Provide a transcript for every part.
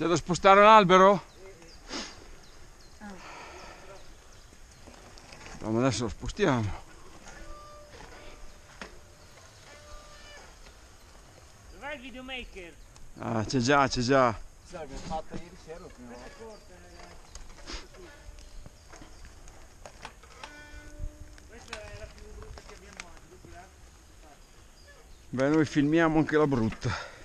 C'è da spostare un albero? No, ma adesso lo spostiamo. Dov'è il videomaker? Ah, c'è già, c'è già. Sì, l'abbiamo fatta ieri sera prima volta. Questa è la più brutta che abbiamo anche, dopo là. Beh, noi filmiamo anche la brutta.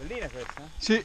Bellina questa? Sì,